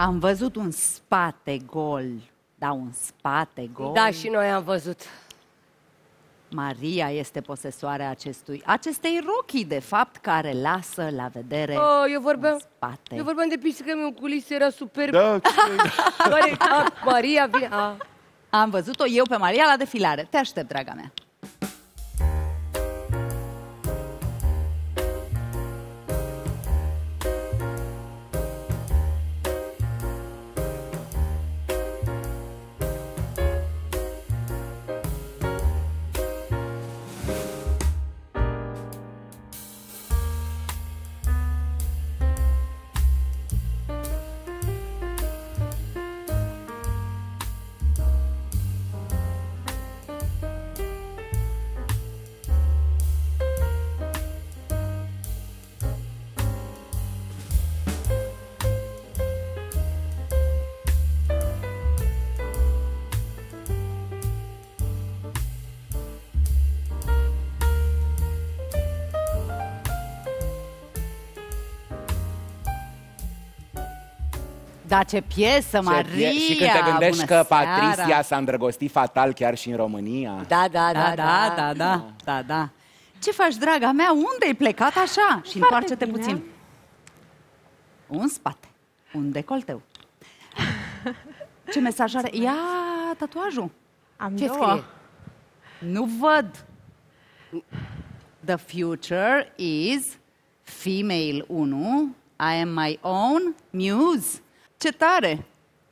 Am văzut un spate gol. Da, un spate gol. Da, și noi am văzut. Maria este posesoarea acestui, acestei rochii, de fapt, care lasă la vedere Oh, eu vorbeam, un spate. eu vorbeam de pisică meu, culise era superb. Da, ce- Oare, a, Maria, vi- a, Am văzut-o eu pe Maria la defilare. Te aștept, draga mea. Da, ce piesă, ce Maria! fie- Și când te gândești bună că seara! Patricia s-a îndrăgostit fatal chiar și în România. da, da, Da, da, da, da, da, da. Ce faci, draga mea? Unde ai plecat așa? Și întoarce-te bine. puțin. Un spate, un decolteu. Ce mesaj are? Ia tatuajul. Am Ce două. scrie? Nu văd. The future is female 1. I am my own muse. Ce tare!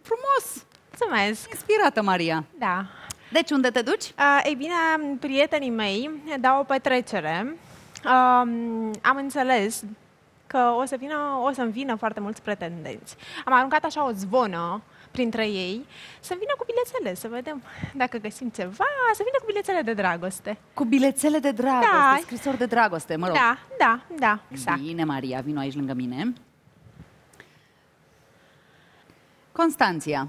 Frumos! Mulțumesc. Inspirată, Maria. Da. Deci, unde te duci? Uh, ei bine, prietenii mei dau o petrecere. Um, am înțeles că o să vină, o să-mi vină foarte mulți pretendenți. Am aruncat așa o zvonă printre ei să vină cu bilețele, să vedem dacă găsim ceva, să vină cu bilețele de dragoste. Cu bilețele de dragoste, Da. scrisori de dragoste, mă rog. Da, da, da, exact. Bine, Maria, vino aici lângă mine. Constanția,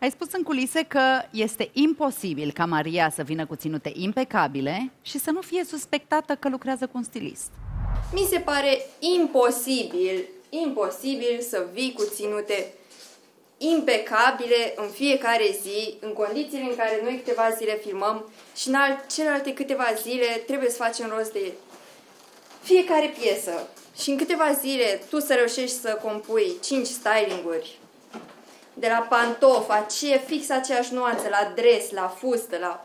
ai spus în culise că este imposibil ca Maria să vină cu ținute impecabile și să nu fie suspectată că lucrează cu un stilist. Mi se pare imposibil, imposibil să vii cu ținute impecabile în fiecare zi, în condițiile în care noi câteva zile filmăm și în alt, celelalte câteva zile trebuie să facem rost de fiecare piesă. Și în câteva zile tu să reușești să compui 5 stylinguri de la pantof, aceea, fix aceeași nuanță, la dres, la fustă, la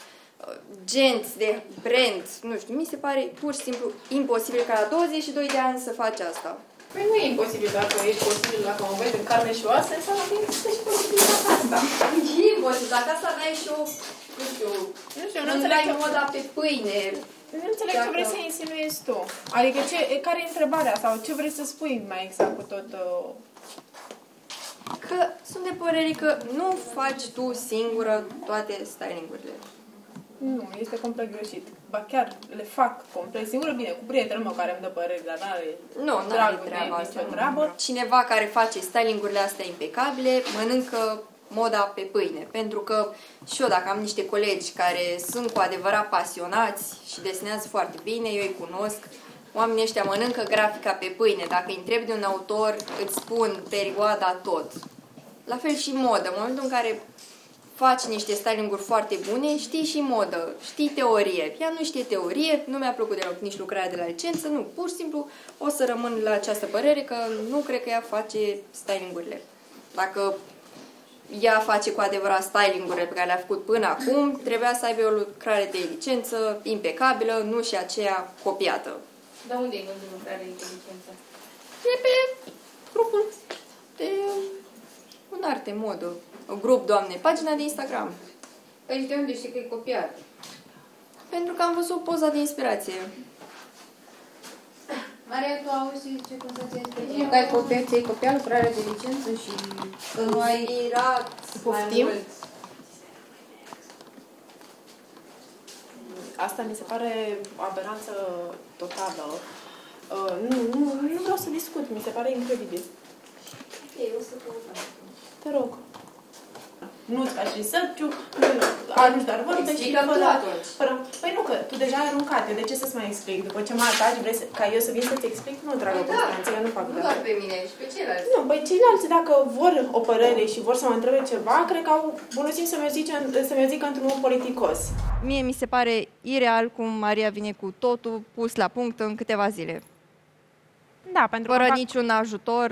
uh, genți de brand, nu știu, mi se pare pur și simplu imposibil ca la 22 de ani să faci asta. Păi nu e imposibil dacă ești posibil dacă mă vezi în carne și oase, înseamnă că există și posibilitatea asta. E imposibil, dacă asta n-ai și o, nu știu, Nu știu, nu nu înțeleg, dai ce, moda pe pâine. nu înțeleg ce Dacă- vrei să insinuezi tu. Adică ce, care e întrebarea sau ce vrei să spui mai exact cu tot... Uh... Că sunt de părere că nu faci tu singură toate stylingurile. Nu, este complet greșit. Ba chiar le fac complet singură, bine, cu prietenul meu care îmi dă păreri, dar n-are Nu, nu are dragul de treaba asta. nicio nu. treabă. Cineva care face stylingurile astea impecabile mănâncă moda pe pâine. Pentru că și eu, dacă am niște colegi care sunt cu adevărat pasionați și desenează foarte bine, eu îi cunosc, oamenii ăștia mănâncă grafica pe pâine. Dacă îi întrebi de un autor, îți spun perioada tot. La fel și modă. În momentul în care faci niște stylinguri foarte bune, știi și modă, știi teorie. Ea nu știe teorie, nu mi-a plăcut deloc nici lucrarea de la licență, nu, pur și simplu o să rămân la această părere că nu cred că ea face stylingurile. Dacă ea face cu adevărat stylingurile pe care le-a făcut până acum, trebuia să aibă o lucrare de licență impecabilă, nu și aceea copiată. Dar unde e gândul lucrarea de inteligență? E pe grupul de un arte modă. Un grup, doamne, pagina de Instagram. Păi de unde știi că e copiat? Pentru că am văzut poza de inspirație. Maria, tu auzi ce Constanța este? Că ai copiat, ți-ai copiat lucrarea de licență și că nu ai... Inspirat mai Poftim? mult. Asta mi se pare o aberanță totală. Uh, nu, nu, nu vreau să discut, mi se pare incredibil. Te rog. Nu-ți faci research arunci doar vorbe și Explică tu fără, atunci. fără... Păi nu, că tu deja ai aruncat, eu de ce să-ți mai explic? După ce mă ataci, vrei să, ca eu să vin să-ți explic? Nu, dragă Da, Constanță, eu nu fac nu de doar pe mine, și pe ceilalți. Nu, păi ceilalți, dacă vor o părere și vor să mă întrebe ceva, cred că au bunul simț să mi-o, zice, să mi zică într-un mod politicos. Mie mi se pare ireal cum Maria vine cu totul pus la punct în câteva zile. Da, pentru Fără că fac, niciun ajutor.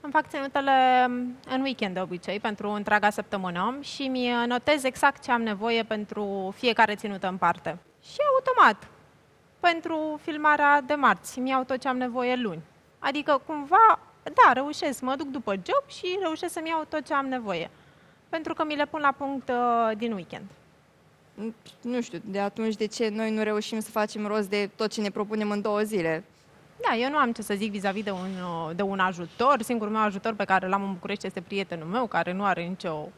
Îmi fac ținutele în weekend de obicei, pentru întreaga săptămână și mi notez exact ce am nevoie pentru fiecare ținută în parte. Și automat, pentru filmarea de marți, mi iau tot ce am nevoie luni. Adică cumva, da, reușesc, mă duc după job și reușesc să-mi iau tot ce am nevoie. Pentru că mi le pun la punct uh, din weekend. Nu știu, de atunci de ce noi nu reușim să facem rost de tot ce ne propunem în două zile? Da, eu nu am ce să zic vis-a-vis de un, uh, de un ajutor. Singurul meu ajutor pe care l-am în București este prietenul meu, care nu are nicio,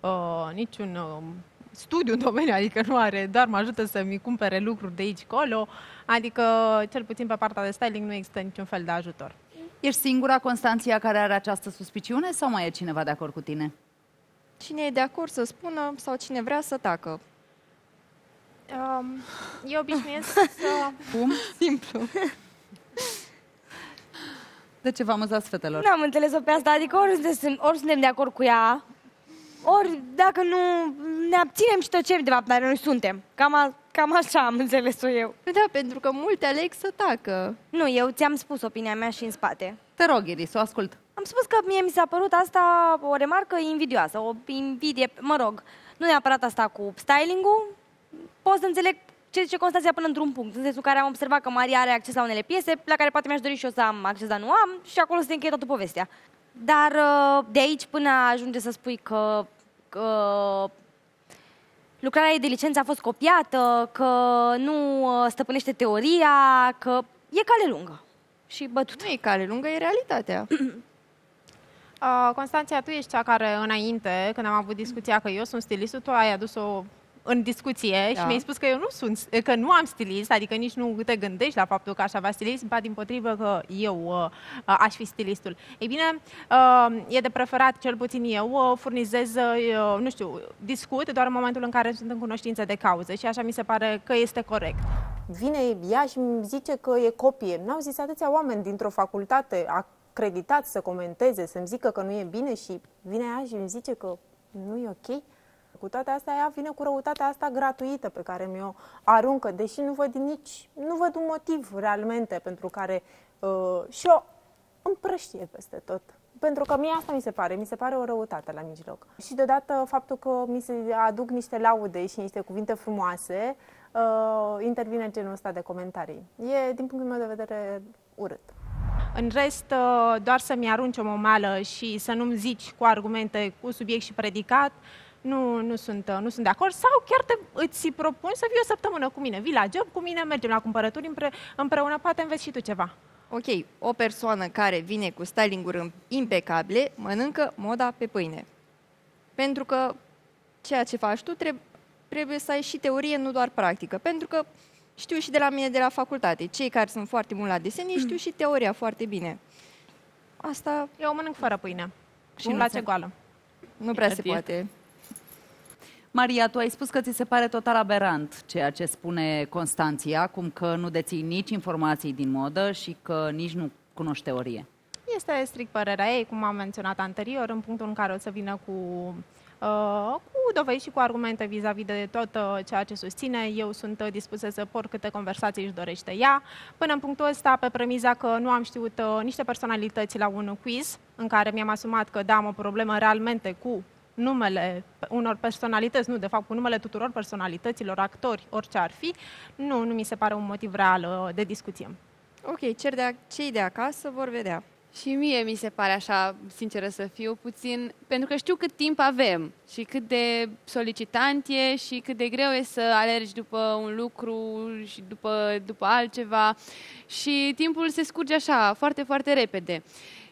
uh, niciun uh, studiu în domeniu, adică nu are, doar mă ajută să-mi cumpere lucruri de aici colo. Adică, cel puțin pe partea de styling, nu există niciun fel de ajutor. Ești singura, Constanția, care are această suspiciune sau mai e cineva de acord cu tine? Cine e de acord să spună sau cine vrea să tacă. Um, eu obișnuiesc să... Cum? Simplu. De ce vă amăzați, fetelor? Nu am înțeles-o pe asta, adică ori suntem, ori suntem de acord cu ea, ori dacă nu ne abținem și tăcem, de fapt, dar noi suntem. Cam, a, cam așa am înțeles-o eu. Da, pentru că multe aleg să tacă. Nu, eu ți-am spus opinia mea și în spate. Te rog, Iris, o ascult. Am spus că mie mi s-a părut asta o remarcă invidioasă, o invidie, mă rog, nu neapărat asta cu styling-ul, pot să înțeleg ce zice Constanția până într-un punct, în sensul care am observat că Maria are acces la unele piese, la care poate mi-aș dori și eu să am acces, dar nu am, și acolo se încheie toată povestea. Dar uh, de aici până ajunge să spui că, că lucrarea ei de licență a fost copiată, că nu uh, stăpânește teoria, că e cale lungă și bătută. Nu e cale lungă, e realitatea. Uh, Constanția, tu ești cea care înainte, când am avut discuția că eu sunt stilistul, tu ai adus-o în discuție Da. și mi-ai spus că eu nu sunt, că nu am stilist, adică nici nu te gândești la faptul că aș avea stilist, ba din potrivă că eu uh, aș fi stilistul. Ei bine, uh, e de preferat, cel puțin eu, uh, furnizez, uh, nu știu, discut doar în momentul în care sunt în cunoștință de cauză și așa mi se pare că este corect. Vine ea și îmi zice că e copie. N-au zis atâția oameni dintr-o facultate acreditați să comenteze, să-mi zică că nu e bine și vine ea și îmi zice că nu e ok. Cu toate astea, ea vine cu răutatea asta gratuită pe care mi-o aruncă, deși nu văd nici, nu văd un motiv realmente pentru care uh, și o împrăștie peste tot. Pentru că mie asta mi se pare, mi se pare o răutate la mijloc. Și deodată faptul că mi se aduc niște laude și niște cuvinte frumoase, uh, intervine genul ăsta de comentarii. E, din punctul meu de vedere, urât. În rest, uh, doar să-mi arunci o momeală și să nu-mi zici cu argumente, cu subiect și predicat, nu, nu, sunt, uh, nu sunt de acord. Sau chiar te, îți propun să vii o săptămână cu mine. Vii la job cu mine, mergem la cumpărături împre, împreună, poate înveți și tu ceva. Ok, o persoană care vine cu styling-uri impecabile mănâncă moda pe pâine. Pentru că ceea ce faci tu treb- trebuie să ai și teorie, nu doar practică. Pentru că știu și de la mine de la facultate, cei care sunt foarte mult la desen, ei știu și teoria foarte bine. Asta Eu mănânc fără pâine și Cum îmi place se- goală. nu prea se Iartă-i. poate. Maria, tu ai spus că ți se pare total aberant ceea ce spune Constanția, cum că nu deții nici informații din modă și că nici nu cunoști teorie. Este strict părerea ei, cum am menționat anterior, în punctul în care o să vină cu, uh, cu dovezi și cu argumente vis-a-vis de tot uh, ceea ce susține. Eu sunt uh, dispusă să por câte conversații își dorește ea. Până în punctul ăsta, pe premiza că nu am știut uh, niște personalități la un quiz, în care mi-am asumat că da, am o problemă realmente cu numele unor personalități, nu, de fapt, cu numele tuturor personalităților, actori, orice ar fi, nu, nu mi se pare un motiv real uh, de discuție. Ok, cer de a- cei de acasă vor vedea. Și mie mi se pare așa, sinceră să fiu, puțin, pentru că știu cât timp avem și cât de solicitant e și cât de greu e să alergi după un lucru și după, după altceva și timpul se scurge așa, foarte, foarte repede.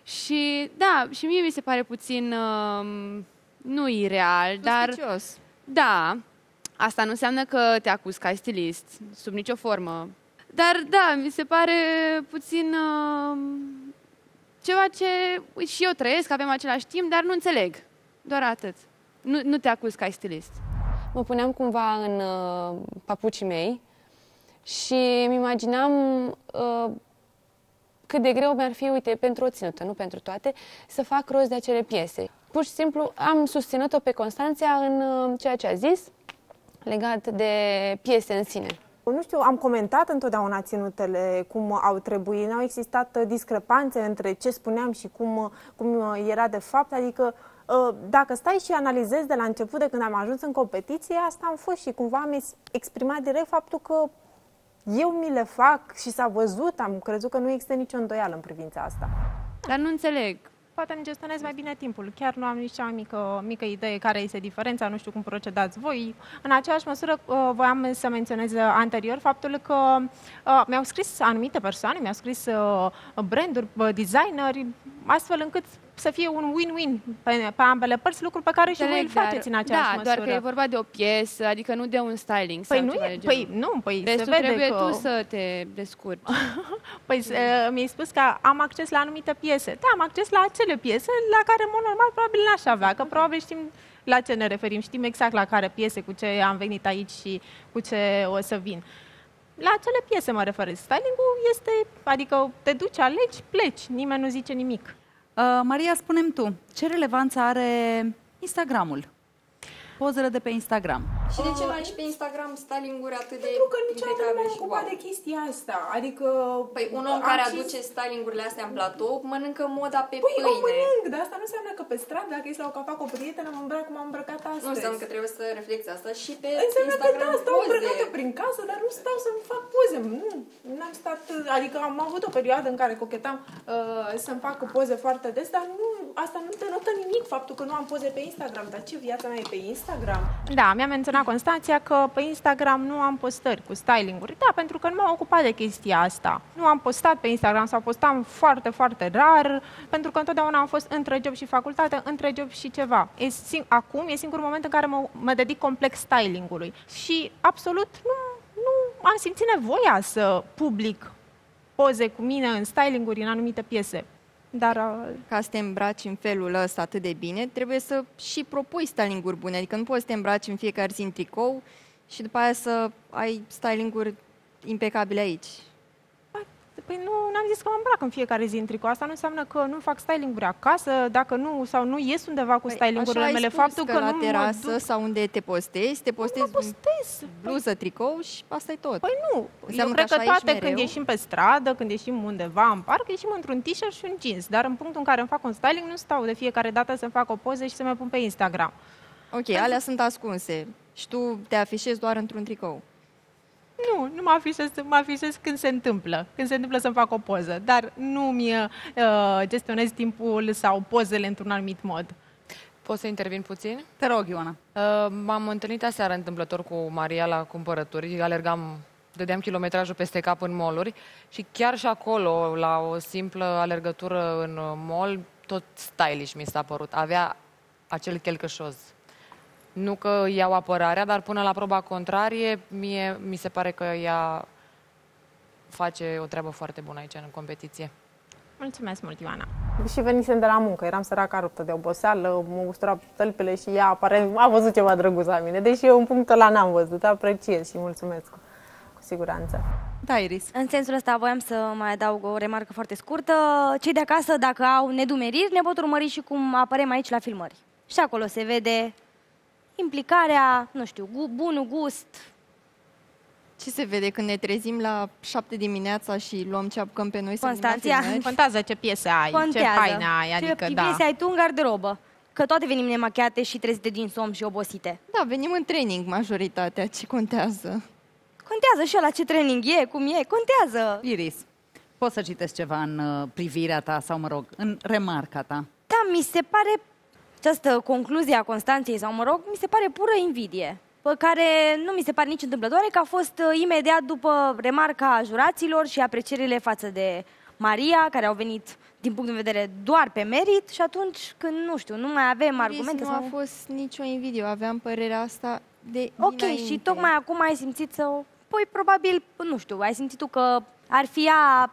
Și da, și mie mi se pare puțin, uh, nu ireal, dar... Suspicios. Da, asta nu înseamnă că te acuz ca stilist, sub nicio formă. Dar da, mi se pare puțin uh, ceva ce uite, și eu trăiesc, avem același timp, dar nu înțeleg. Doar atât. Nu, nu te acuz că ai stilist. Mă puneam cumva în uh, papucii mei și îmi imaginam uh, cât de greu mi-ar fi, uite, pentru o ținută, nu pentru toate, să fac rost de acele piese. Pur și simplu am susținut-o pe Constanția în uh, ceea ce a zis legat de piese în sine. Nu știu, am comentat întotdeauna ținutele cum au trebuit, n-au existat uh, discrepanțe între ce spuneam și cum, uh, cum uh, era de fapt, adică uh, dacă stai și analizezi de la început de când am ajuns în competiție, asta am fost și cumva am ex- exprimat direct faptul că eu mi le fac și s-a văzut, am crezut că nu există nicio îndoială în privința asta. Dar nu înțeleg. Poate îmi gestionez mai bine timpul. Chiar nu am nici cea mai mică, mică idee care este diferența, nu știu cum procedați voi. În aceeași măsură, uh, voiam să menționez uh, anterior faptul că uh, mi-au scris anumite persoane, mi-au scris uh, branduri, uh, designeri, astfel încât să fie un win-win pe, pe ambele părți, lucru pe care și voi îl Înțeleg, dar- faceți în aceeași Da, măsură. doar că e vorba de o piesă, adică nu de un styling Păi sau nu, ceva e, de genul. păi nu, păi Restul se vede trebuie că... tu să te descurci. Păi uh, mi-ai spus că am acces la anumite piese. Da, am acces la acele piese la care, în mod normal, probabil n-aș avea, că probabil știm la ce ne referim, știm exact la care piese, cu ce am venit aici și cu ce o să vin. La acele piese mă refer. Styling-ul este, adică te duci, alegi, pleci, nimeni nu zice nimic. Uh, Maria, spunem tu, ce relevanță are Instagramul? Pozele de pe Instagram. Și de ce lași pe Instagram styling-uri atât de Pentru că niciodată nu impecabile m-am și ocupat wow? de chestia asta. Adică... Păi un om am care și- aduce styling-urile astea în platou mănâncă moda pe Păi o pâine. mănânc, dar asta nu înseamnă că pe stradă, dacă ești la o cafea cu o prietenă, mă îmbrac cum am îmbrăcat astăzi. Nu înseamnă că trebuie să reflexi asta și pe Înseamnă că Instagram da, stau poze. îmbrăcată prin casă, dar nu stau să-mi fac poze. Nu, n-am stat, adică am avut o perioadă în care cochetam uh, să-mi fac poze foarte des, dar nu, asta nu denotă nimic, faptul că nu am poze pe Instagram. Dar ce viața mea e pe Instagram? Da, mi-a menționat Constanția că pe Instagram nu am postări cu styling-uri. Da, pentru că nu m-am ocupat de chestia asta. Nu am postat pe Instagram sau postam foarte, foarte rar, pentru că întotdeauna am fost între job și facultate, între job și ceva. E sing- acum e singurul moment în care mă, mă dedic complex styling-ului. Și absolut nu, nu am simțit nevoia să public poze cu mine în styling-uri în anumite piese. Dar uh, Ca să te îmbraci în felul ăsta atât de bine, trebuie să și propui styling-uri bune. Adică nu poți să te îmbraci în fiecare zi în tricou și după aia să ai styling-uri impecabile aici. Păi nu am zis că mă îmbrac în fiecare zi în tricou. Asta nu înseamnă că nu fac styling-uri acasă, dacă nu, sau nu ies undeva cu Păi, styling-urile așa ai mele. spus Faptul că, că, la nu terasă mă duc... sau unde te postezi, te postezi mă postez. în bluză, tricou și asta e tot. Păi nu, Înseamnă eu cred că că așa ești toate când mereu? ieșim pe stradă, când ieșim undeva în parc, ieșim într-un t-shirt și un jeans. Dar în punctul în care îmi fac un styling, nu stau de fiecare dată să-mi fac o poză și să mă pun pe Instagram. Ok, alea sunt ascunse și tu te afișezi doar într-un tricou. Nu, nu mă afișez, mă afișez când se întâmplă, când se întâmplă să-mi fac o poză, dar nu mi uh, gestionez timpul sau pozele într-un anumit mod. Pot să intervin puțin? Te rog, Ioana. Uh, m-am întâlnit aseară întâmplător cu Maria la cumpărături, alergam, dădeam kilometrajul peste cap în mall și chiar și acolo, la o simplă alergătură în mall, tot stylish mi s-a părut. Avea acel chelcășoz. Nu că iau apărarea, dar până la proba contrarie, mie mi se pare că ea face o treabă foarte bună aici în competiție. Mulțumesc mult, Ioana. Și venisem de la muncă, eram săraca ruptă de oboseală, mă ustura tălpile și ea apare, a văzut ceva drăguț la mine, deși eu în punctul ăla n-am văzut, apreciez și mulțumesc cu, cu siguranță. Da, Iris. În sensul ăsta voiam să mai adaug o remarcă foarte scurtă. Cei de acasă, dacă au nedumeriri, ne pot urmări și cum apărem aici la filmări. Și acolo se vede implicarea, nu știu, gu- bunul gust. Ce se vede când ne trezim la șapte dimineața și luăm ce apucăm pe noi să venim la Constanția. filmări? Contează ce piese ai, ce Contează. haine ai, Ce adică piese da. ai tu în garderobă. Că toate venim nemachiate și trezite din somn și obosite. Da, venim în training majoritatea, ce contează? Contează și la ce training e, cum e, contează. Iris, poți să citesc ceva în uh, privirea ta sau, mă rog, în remarca ta? Da, mi se pare această concluzie a Constanței, sau mă rog, mi se pare pură invidie, pe care nu mi se pare nici întâmplătoare că a fost uh, imediat după remarca juraților și aprecierile față de Maria, care au venit din punct de vedere doar pe merit și atunci când, nu știu, nu mai avem argumente nu să... a fost nicio invidie, eu aveam părerea asta de Ok, dinainte. și tocmai acum ai simțit să o... Păi, probabil, nu știu, ai simțit tu că ar fi ea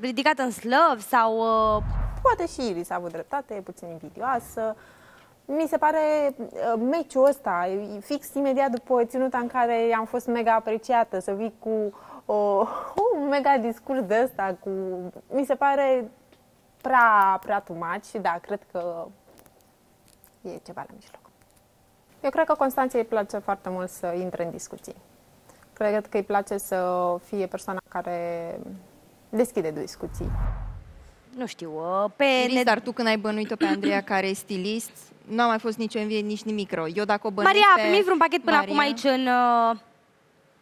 ridicată în slăv sau... Uh... Poate și Iris a avut dreptate, e puțin invidioasă. mi se pare uh, meciul ăsta, e fix imediat după ținuta în care am fost mega apreciată, să vii cu o, un mega discurs de ăsta, cu, mi se pare prea, prea tumaci și da, cred că e ceva la mijloc. Eu cred că Constanței îi place foarte mult să intre în discuții. Cred că îi place să fie persoana care deschide discuții. Nu știu, uh, pe... Iris, dar tu când ai bănuit-o pe Andreea care e stilist, nu a mai fost nicio envie, nici nimic rău. Eu dacă o bănuit Maria, a pe primit vreun pachet până Maria, acum aici în uh,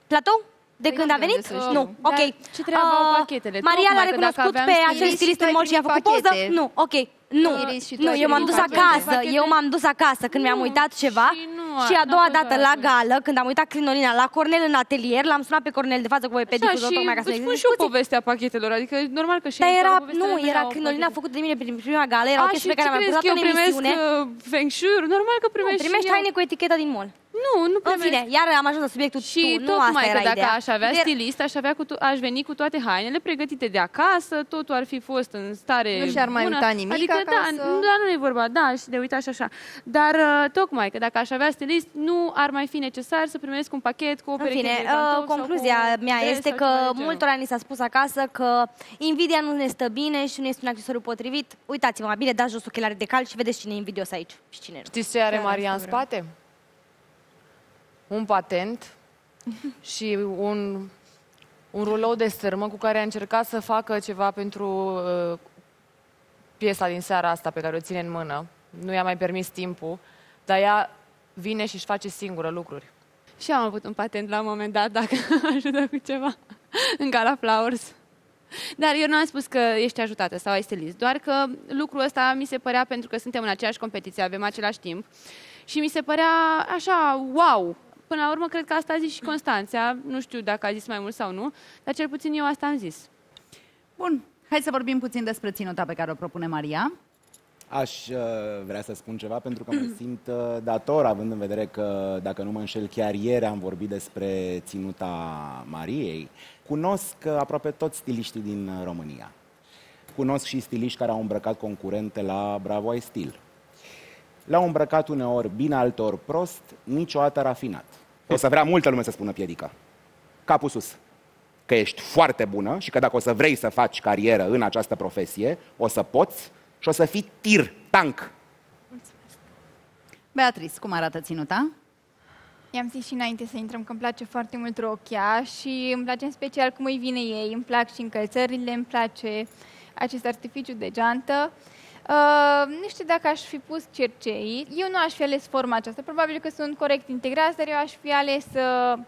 platou? De Păi când nu a venit? trebuie să Nu, știu. ok. Dar ce treabă au Uh, pachetele? Maria Tocmai l-a că dacă recunoscut aveam pe stilist, acel și stilist tu în ai mall și a primit făcut poză? pachete. Nu, ok. Nu, Iris, și tu nu, ai eu m-am primit dus pachete. acasă, Pachete. eu m-am dus acasă când mi-am Nu, uitat ceva și nu și a- a n-a doua fost dată doar la atunci. gală, când am uitat crinolina la Cornel în atelier, l-am sunat pe Cornel de față cu voi pe Așa, difuzor, și tocmai ca să ne îți spun și eu povestea pachetelor, adică normal că și Dar aici era, povestea nu, mea era au crinolina pachete. făcută de mine prin prima gală, era o A, chestie și pe care ce mi-am crezi pus că eu în primesc emisiune. uh, feng shui Normal că Nu, primești primești și eu. haine cu eticheta din mall. Nu, nu În primești. fine, iar am ajuns la subiectul Și tu, nu asta tocmai era că dacă ideea. aș avea Era- stilist, aș, avea cu to- aș veni cu toate hainele pregătite de acasă, totul ar fi fost în stare Nu și-ar mai bună. uita nimic adică, acasă. Da, nu, da, nu e vorba, da, și de uitat și așa. Dar uh, tocmai că dacă aș avea stilist, nu ar mai fi necesar să primesc un pachet cu o În pereche fine, de uh, pantofi sau concluzia cu mea dres este sau că ceva de genul. multora ni s-a spus acasă că invidia nu ne stă bine și nu este un accesoriu potrivit. Uitați-vă, mai bine dați jos ochelarii de cal și vedeți cine e invidios aici și cine nu. Știți ce are Chiar Maria în asta vreau. spate? Un patent și un, un rulou de sârmă cu care a încercat să facă ceva pentru uh, piesa din seara asta pe care o ține în mână. Nu i-a mai permis timpul, dar ea vine și își face singură lucruri. Și eu am avut un patent la un moment dat, dacă ajută cu ceva, în Gala Flowers. Dar eu nu am spus că ești ajutată sau ai stilist, doar că lucrul ăsta mi se părea, pentru că suntem în aceeași competiție, avem același timp, și mi se părea așa, wow! Până la urmă, cred că asta a zis și Constanția, nu știu dacă a zis mai mult sau nu, dar cel puțin eu asta am zis. Bun, hai să vorbim puțin despre ținuta pe care o propune Maria. Aș uh, vrea să spun ceva pentru că mă simt uh, dator, având în vedere că, dacă nu mă înșel, chiar ieri am vorbit despre ținuta Mariei. Cunosc uh, aproape toți stiliștii din uh, România. Cunosc și stiliști care au îmbrăcat concurente la Bravo ai Stil. Le-au îmbrăcat uneori bine, alteori prost, niciodată rafinat. O să vrea multă lume să spună piedică. Capul sus. Că ești foarte bună și că dacă o să vrei să faci carieră în această profesie, o să poți și o să fii tir, tank. Beatrice, cum arată ținuta? I-am zis și înainte să intrăm că îmi place foarte mult rochia și îmi place în special cum îi vine ei, îmi plac și încălțările, îmi place acest artificiu de geantă. Uh, nu știu dacă aș fi pus cercei. Eu nu aș fi ales forma aceasta. Probabil că sunt corect integrați, dar eu aș fi ales uh,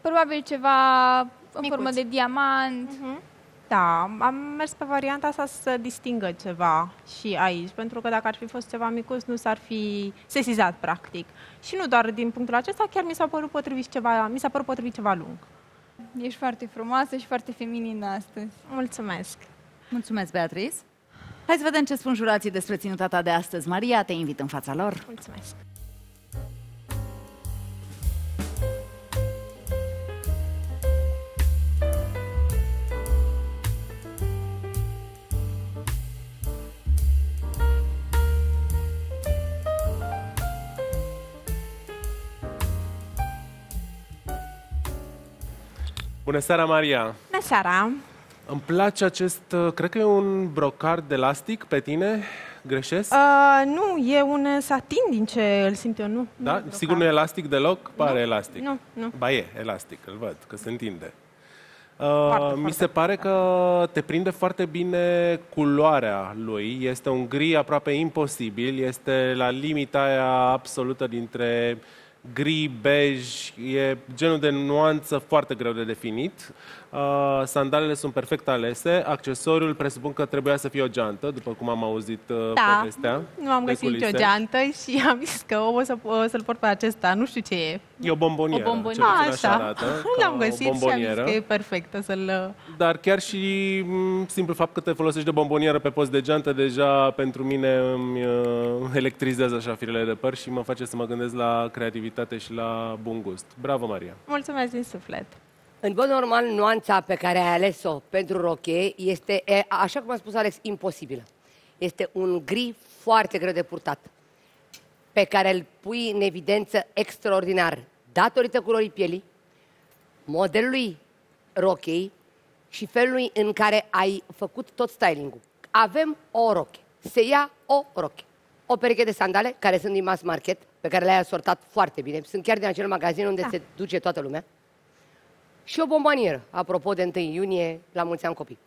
probabil ceva în Micuț. formă de diamant. Da, am mers pe varianta asta să distingă ceva și aici, pentru că dacă ar fi fost ceva micuț, nu s-ar fi sesizat, practic. Și nu doar din punctul acesta, chiar mi s-a părut potrivit ceva, mi s-a părut potrivit ceva lung. Ești foarte frumoasă și foarte feminină astăzi. Mulțumesc! Mulțumesc, Beatrice. Hai să vedem ce spun jurații despre ținuta ta de astăzi. Maria, te invit în fața lor. Mulțumesc! Bună seara, Maria! Bună seara! Îmi place acest, uh, cred că e un brocard de elastic pe tine, greșesc? Uh, nu, e un satin din ce îl simt eu, nu? da? nu Sigur nu e elastic deloc? Pare elastic. Nu, nu. Ba e, elastic, îl văd, că se întinde. Uh, mi se pare că te prinde foarte bine culoarea lui. Este un gri aproape imposibil. Este la limita aia absolută dintre gri, bej. E genul de nuanță foarte greu de definit. Uh, sandalele sunt perfect alese. Accesoriul presupun că trebuia să fie o geantă, după cum am auzit uh, Da, povestea. nu am de găsit nicio culise. geantă și am zis că o să, o să-l port pe acesta, nu știu ce e. E o bombonieră. O bombonieră. cel puțin Așa. arată, L-am ca găsit o și am zis bombonieră. că e perfect, o să-l... Dar chiar și m, simplu fapt că te folosești de bombonieră pe post de geantă, deja pentru mine îmi uh, electrizează așa firele de păr și mă face să mă gândesc la creativitate și la bun gust. Bravo, Maria! Mulțumesc din suflet! În mod normal, nuanța pe care ai ales-o pentru roche este, e, așa cum a spus Alex, imposibilă. Este un gri foarte greu de purtat. pe care îl pui în evidență extraordinar datorită culorii pielii, modelului rochei și felului în care ai făcut tot styling-ul. Avem o roche. Se ia o roche. O pereche de sandale, care sunt din mass market, pe care le-ai asortat foarte bine. Sunt chiar din acel magazin unde da. se duce toată lumea. Și o bombonieră, apropo de 1 iunie, la mulți ani copii.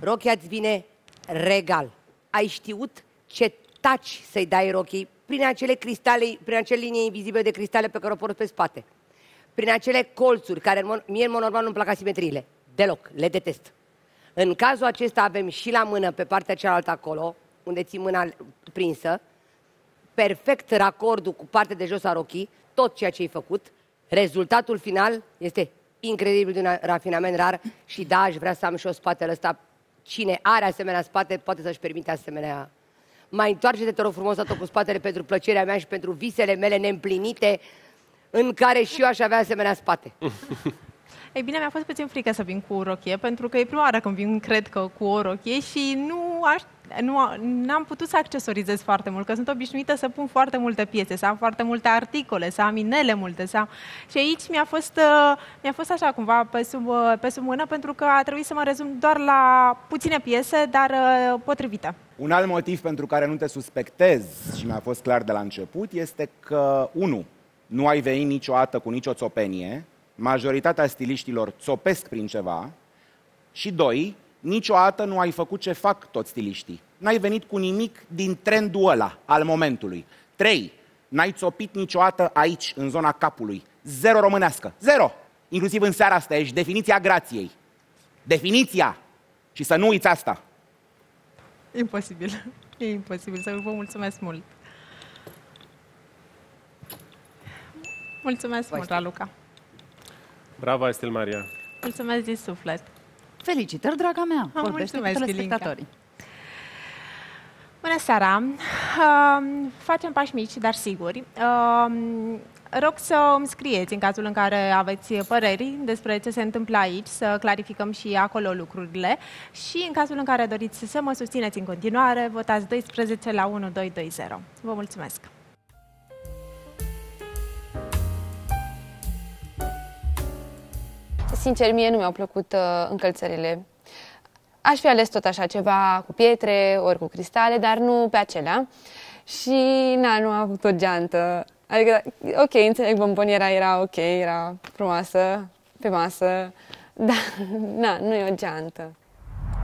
Rochia îți vine regal. Ai știut ce taci să-i dai rochii prin acele cristale, prin acele linie invizibile de cristale pe care o porți pe spate. Prin acele colțuri, care mie în mod normal nu-mi plac asimetriile. Deloc, le detest. În cazul acesta avem și la mână, pe partea cealaltă acolo, unde ții mâna prinsă, perfect racordul cu partea de jos a rochii, tot ceea ce ai făcut. Rezultatul final este incredibil de un rafinament rar și da, aș vrea să am și o spatele ăsta. Cine are asemenea spate poate să-și permite asemenea mai întoarce-te, te rog frumos, tot cu spatele pentru plăcerea mea și pentru visele mele neîmplinite, în care și eu aș avea asemenea spate. Ei bine, mi-a fost puțin frică să vin cu o rochie, pentru că e prima oară când vin, cred că, cu o rochie și nu aș, nu, n-am putut să accesorizez foarte mult, că sunt obișnuită să pun foarte multe piese, să am foarte multe articole, să am inele multe. Să am... Și aici mi-a fost, uh, mi-a fost așa cumva pe sub, uh, pe sub mână, pentru că a trebuit să mă rezum doar la puține piese, dar uh, potrivite. Un alt motiv pentru care nu te suspectez și mi-a fost clar de la început este că, unu, nu ai venit niciodată cu nicio țopenie, majoritatea stiliștilor țopesc prin ceva și doi, niciodată nu ai făcut ce fac toți stiliștii. N-ai venit cu nimic din trendul ăla al momentului. Trei, n-ai țopit niciodată aici, în zona capului. Zero românească. Zero! Inclusiv în seara asta ești definiția grației. Definiția! Și să nu uiți asta. Imposibil. E imposibil să vă mulțumesc mult. Mulțumesc mult, Raluca. Bravo, Estel Maria. Mulțumesc din suflet. Felicitări, draga mea. Vorbește cu telespectatorii. Bună seara! Uh, facem pași mici, dar siguri. Uh, rog să îmi scrieți în cazul în care aveți păreri despre ce se întâmplă aici, să clarificăm și acolo lucrurile și în cazul în care doriți să mă susțineți în continuare, votați 12 la 1220. Vă mulțumesc! Sincer, mie nu mi-au plăcut uh, încălțările. Aș fi ales tot așa ceva cu pietre, ori cu cristale, dar nu pe acelea. Și, na, nu a avut o geantă. Adică, ok, înțeleg, bomboniera era ok, era frumoasă, pe masă, dar, na, nu e o geantă.